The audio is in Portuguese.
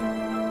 Música